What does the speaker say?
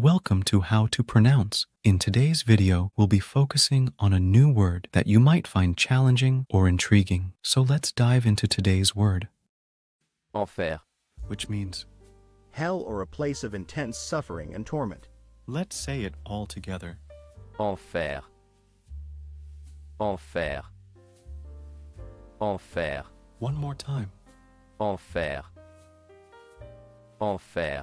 Welcome to How to Pronounce. In today's video, we'll be focusing on a new word that you might find challenging or intriguing. So let's dive into today's word, Enfer. which means hell or a place of intense suffering and torment. let's say it all together. Enfer. Enfer. Enfer. One more time. Enfer. Enfer.